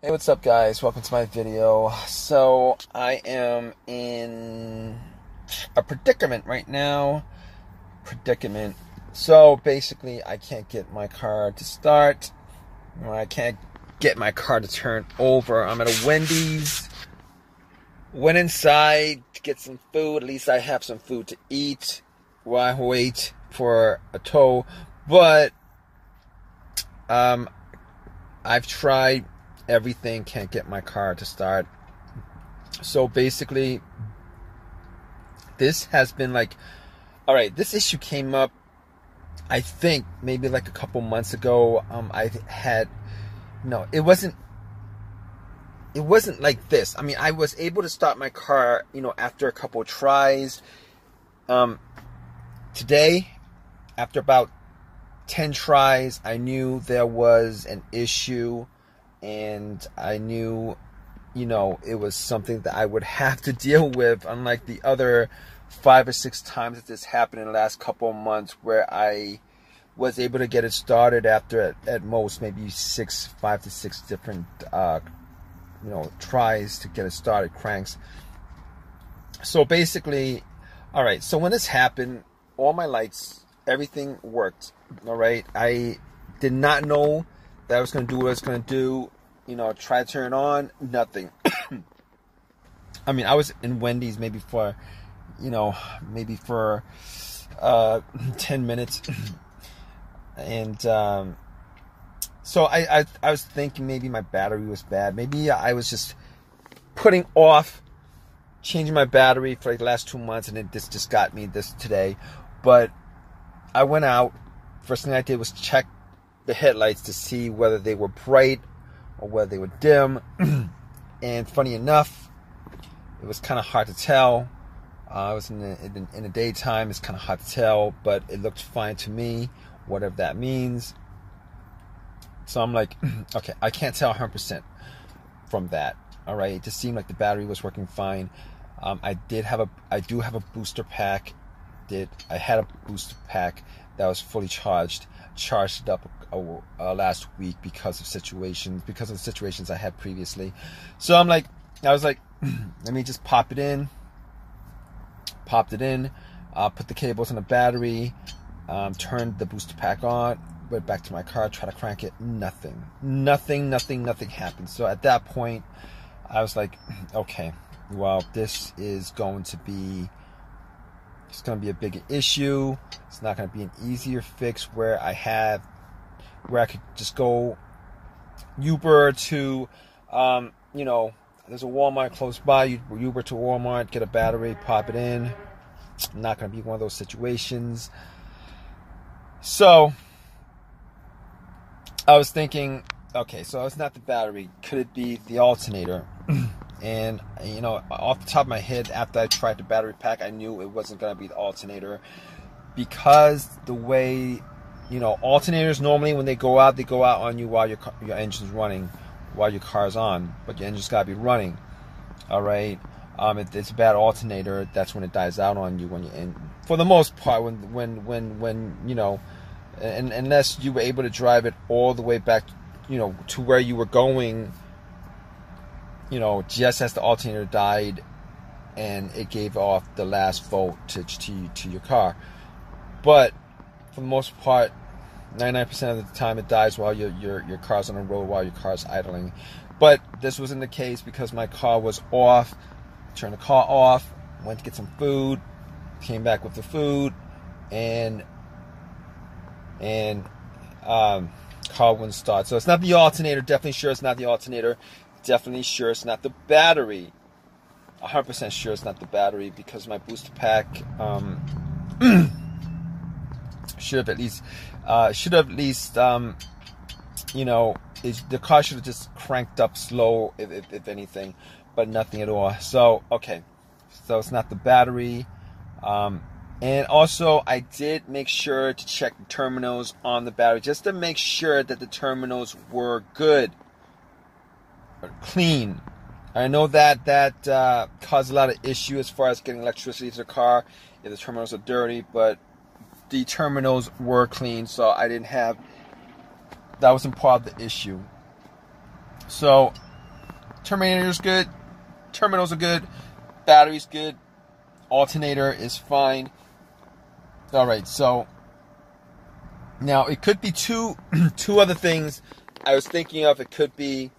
Hey, what's up, guys? Welcome to my video. So, I am in a predicament right now. Predicament. So, basically, I can't get my car to start. I can't get my car to turn over. I'm at a Wendy's. Went inside to get some food. At least I have some food to eat while I wait for a tow. But, um, I've tried everything, can't get my car to start. So basically, this has been like, all right, this issue came up, I think maybe like a couple months ago. Um, I had, no, it wasn't, it wasn't like this. I mean, I was able to start my car, you know, after a couple tries. Um, today, after about 10 tries, I knew there was an issue and I knew, you know, it was something that I would have to deal with, unlike the other five or six times that this happened in the last couple of months where I was able to get it started after at, at most maybe six, five to six different, uh, you know, tries to get it started, cranks. So basically, all right, so when this happened, all my lights, everything worked. All right, I did not know that was going to do what I was going to do. You know, try to turn on, nothing. I mean, I was in Wendy's maybe for, you know, maybe for uh, 10 minutes. and um, so I, I, I was thinking maybe my battery was bad. Maybe I was just putting off changing my battery for like the last two months, and it this just got me this today. But I went out. First thing I did was check the headlights to see whether they were bright or whether they were dim. and funny enough, it was kind of hard to tell. Uh, I was in the, in, in the daytime. It's kind of hard to tell, but it looked fine to me, whatever that means. So I'm like, okay, I can't tell 100% from that. All right, it just seemed like the battery was working fine. Um, I did have a, I do have a booster pack. Did I had a booster pack that was fully charged, charged up uh, last week because of situations, because of the situations I had previously. So I'm like, I was like, let me just pop it in. Popped it in, uh, put the cables on the battery, um, turned the booster pack on, went back to my car, tried to crank it. Nothing, nothing, nothing, nothing happened. So at that point, I was like, okay, well, this is going to be it's going to be a bigger issue. It's not going to be an easier fix where I have where I could just go Uber to, um, you know, there's a Walmart close by. You Uber to Walmart, get a battery, pop it in. Not going to be one of those situations. So I was thinking, okay, so it's not the battery. Could it be the alternator? and you know, off the top of my head, after I tried the battery pack, I knew it wasn't going to be the alternator because the way you know, alternators normally when they go out, they go out on you while your your engine's running, while your car's on, but your engine's got to be running. All right. Um, if it's a bad alternator, that's when it dies out on you when you and for the most part when when when when you know, and unless you were able to drive it all the way back, you know, to where you were going. You know, just as the alternator died, and it gave off the last voltage to to, your car, but for the most part, 99% of the time it dies while your, your, your car's on the road, while your car's idling. But this wasn't the case because my car was off. Turned the car off, went to get some food, came back with the food, and and um, car wouldn't start. So it's not the alternator. Definitely sure it's not the alternator. Definitely sure it's not the battery. 100% sure it's not the battery because my booster pack um, should have at least uh, should have at least um, you know the car should have just cranked up slow if, if, if, anything but nothing at all. So okay. So it's not the battery. Um, and also I did make sure to check the terminals on the battery just to make sure that the terminals were good clean I know that that uh, caused a lot of issue as far as getting electricity to the car if the terminals are dirty but the terminals were clean, so I didn't have that wasn't part of the issue. So Terminator's good. Terminals are good. Battery's good. Alternator is fine. All right, so now it could be two two other things I was thinking of. It could be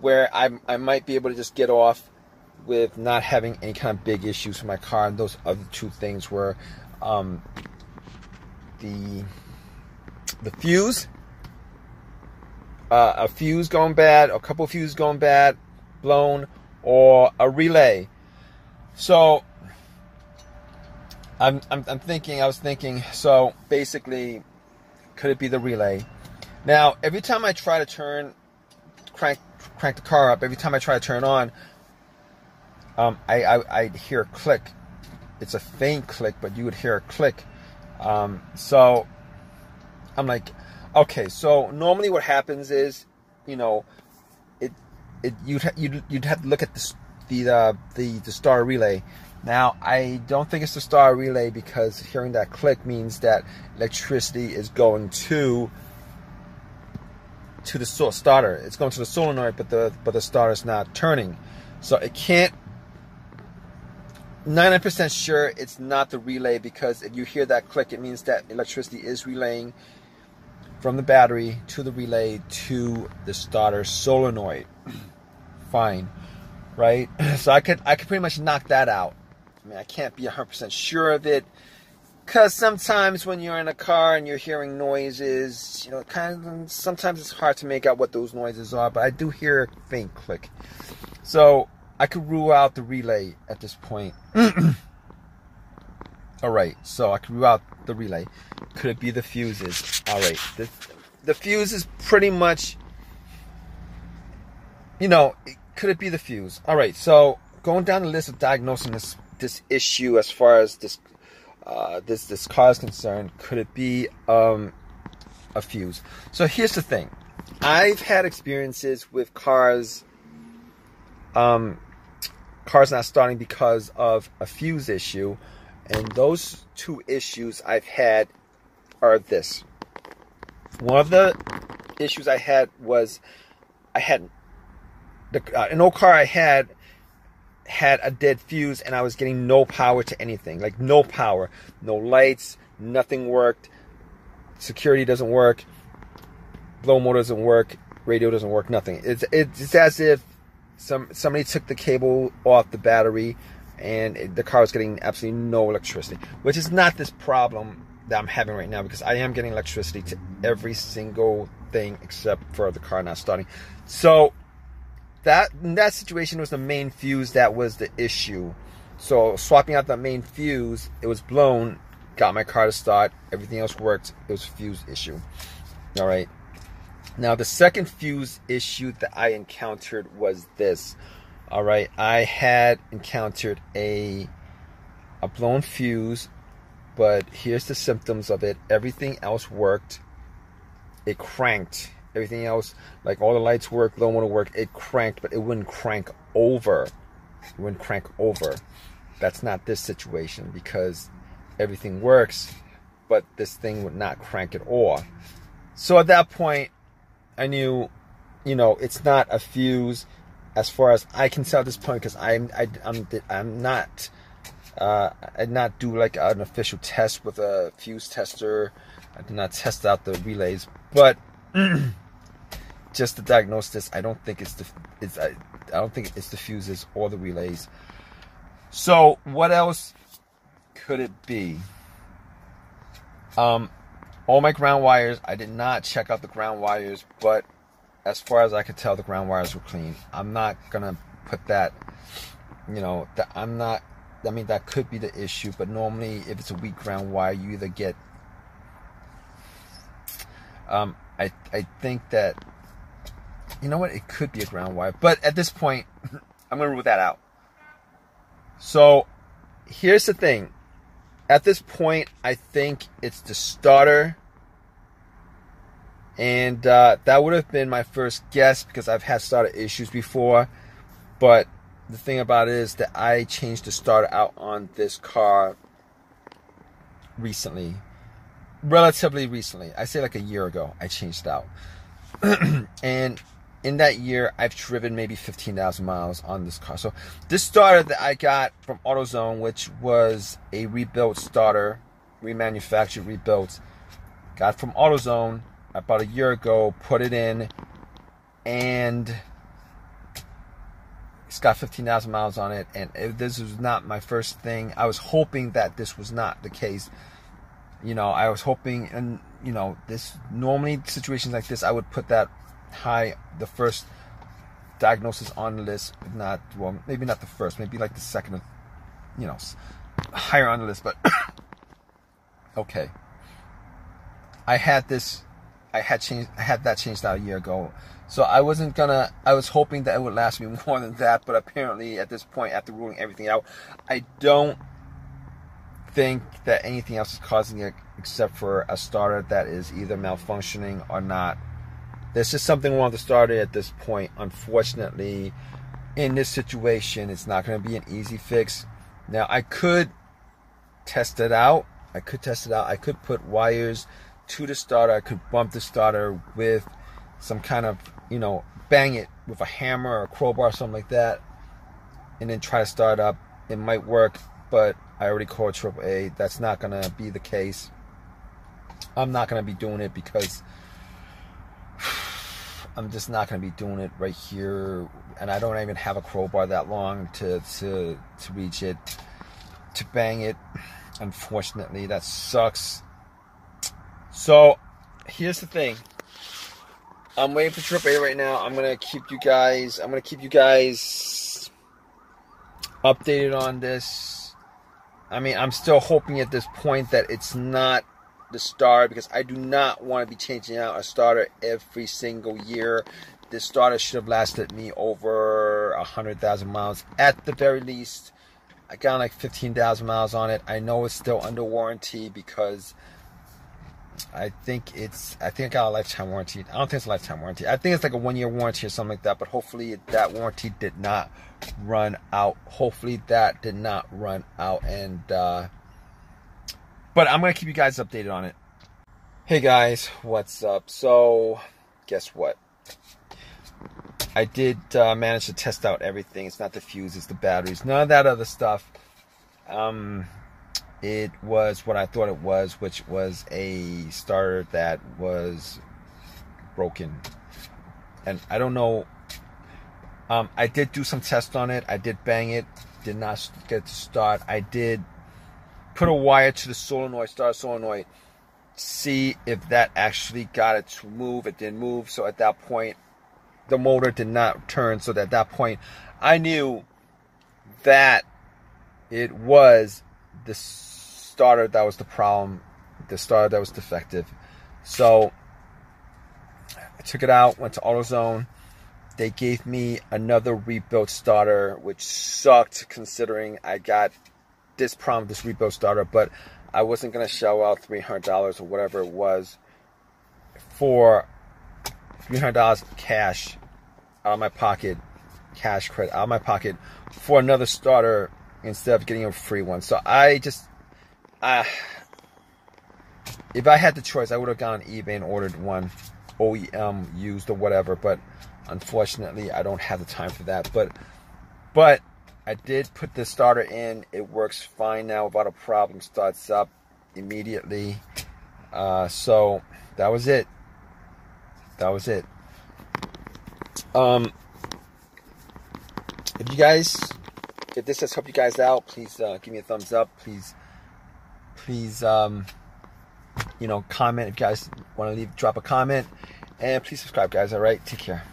where I I might be able to just get off with not having any kind of big issues with my car. And those other two things were um, the the fuse, uh, a fuse going bad, a couple fuses going bad, blown, or a relay. So I'm, I'm, I'm thinking, I was thinking, so basically, could it be the relay? Now, every time I try to turn, crank, crank the car up, every time I try to turn on, um, I, I, I hear a click. It's a faint click, but you would hear a click. Um, so I'm like, okay. So normally what happens is, you know, it it you'd ha- you'd you'd have to look at the the uh, the the star relay. Now I don't think it's the star relay because hearing that click means that electricity is going to to the starter. It's going to the solenoid, but the but the starter is not turning. So it can't 99% sure it's not the relay because if you hear that click, it means that electricity is relaying from the battery to the relay to the starter solenoid. Fine, right? So I could I could pretty much knock that out. I mean, I can't be 100% sure of it because sometimes when you're in a car and you're hearing noises, you know, kind of sometimes it's hard to make out what those noises are. But I do hear a faint click. So I could rule out the relay at this point. All right, so I could rule out the relay. Could it be the fuses? All right, the, the fuse is pretty much, you know, could it be the fuse? All right, so going down the list of diagnosing this this issue as far as this uh, this this car is concerned, could it be um, a fuse? So here's the thing: I've had experiences with cars um, car's not starting because of a fuse issue. And those two issues I've had are this. One of the issues I had was I had the uh, an old car I had had a dead fuse and I was getting no power to anything. Like no power, no lights, nothing worked. Security doesn't work. Blow motor doesn't work. Radio doesn't work. Nothing. It's it's as if some somebody took the cable off the battery and it, the car was getting absolutely no electricity which is not this problem that i'm having right now because i am getting electricity to every single thing except for the car not starting so that that situation was the main fuse that was the issue so swapping out the main fuse it was blown got my car to start everything else worked it was a fuse issue all right now, the second fuse issue that I encountered was this. All right, I had encountered a a blown fuse, but here's the symptoms of it. Everything else worked. It cranked. Everything else, like all the lights worked, low motor work. It cranked, but it wouldn't crank over. It wouldn't crank over. That's not this situation because everything works, but this thing would not crank at all. So at that point, I knew, you know, it's not a fuse as far as I can tell at this point because I'm I, am i I'm not uh, I did not do like an official test with a fuse tester. I did not test out the relays, but just to diagnose this, I don't think it's the it's I, I don't think it's the fuses or the relays. So what else could it be? Um, all my ground wires, I did not check out the ground wires, but as far as I could tell, the ground wires were clean. I'm not gonna put that, you know, that I'm not. I mean, that could be the issue, but normally, if it's a weak ground wire, you either get. Um, I I think that, you know what, it could be a ground wire, but at this point, I'm gonna rule that out. So, here's the thing at this point, I think it's the starter. And uh, that would have been my first guess because I've had starter issues before. But the thing about it is that I changed the starter out on this car recently. Relatively recently. I say like a year ago, I changed it out. and in that year, I've driven maybe 15,000 miles on this car. So this starter that I got from AutoZone, which was a rebuilt starter, remanufactured, rebuilt, got from AutoZone about a year ago, put it in, and it's got 15,000 miles on it. And this was not my first thing. I was hoping that this was not the case. You know, I was hoping, and you know, this normally situations like this, I would put that high, the first diagnosis on the list, not, well, maybe not the first, maybe like the second, you know, higher on the list, but okay. I had this, I had changed, I had that changed out a year ago. So I wasn't gonna, I was hoping that it would last me more than that, but apparently at this point, after ruling everything out, I don't think that anything else is causing it except for a starter that is either malfunctioning or not. There's just something wrong with the starter at this point. Unfortunately, in this situation, it's not going to be an easy fix. Now, I could test it out. I could test it out. I could put wires to the starter. I could bump the starter with some kind of, you know, bang it with a hammer or a crowbar or something like that, and then try to start up. It might work, but I already called AAA. That's not going to be the case. I'm not going to be doing it because I'm just not going to be doing it right here. And I don't even have a crowbar that long to, to, to reach it, to bang it. Unfortunately, that sucks. So, here's the thing. I'm waiting for Trip A right now. I'm gonna keep you guys. I'm gonna keep you guys updated on this I mean, I'm still hoping at this point that it's not the starter because I do not want to be changing out a starter every single year. This starter should have lasted me over a hundred thousand miles at the very least. I got like fifteen thousand miles on it. I know it's still under warranty because I think it's I think I got a lifetime warranty. I don't think it's a lifetime warranty. I think it's like a one year warranty or something like that. But hopefully that warranty did not run out. Hopefully that did not run out. And uh, but I'm gonna keep you guys updated on it. Hey guys, what's up? So guess what? I did uh, manage to test out everything. It's not the fuse, it's the batteries, none of that other stuff. Um, it was what I thought it was, which was a starter that was broken. And I don't know. Um, I did do some tests on it. I did bang it. Did not get to start. I did put a wire to the solenoid, start solenoid, see if that actually got it to move. It didn't move. So at that point, the motor did not turn. So at that point, I knew that it was the starter that was the problem, the starter that was defective. So I took it out, went to AutoZone. They gave me another rebuilt starter, which sucked considering I got this problem, this rebuilt starter, but I wasn't to shell out $300 or whatever it was for $300 cash out of my pocket, cash credit out of my pocket for another starter instead of getting a free one. So I just uh, if I had the choice, I would have gone on eBay and ordered one OEM used or whatever. But unfortunately, I don't have the time for that. But but I did put the starter in. It works fine now without a problem. Starts up immediately. Uh, so that was it. That was it. Um, if you guys, if this has helped you guys out, please uh, give me a thumbs up. Please please, um, you know, comment if you guys want to leave, drop a comment, and please subscribe, guys. All right, take care.